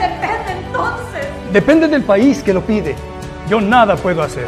depende entonces? Depende del país que lo pide. Yo nada puedo hacer.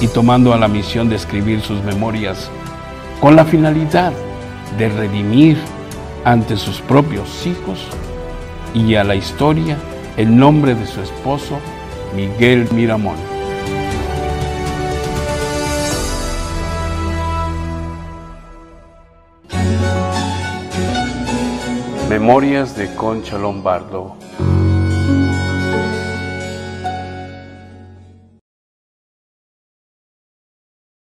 y tomando a la misión de escribir sus memorias con la finalidad de redimir ante sus propios hijos y a la historia el nombre de su esposo Miguel Miramón. Memorias de Concha Lombardo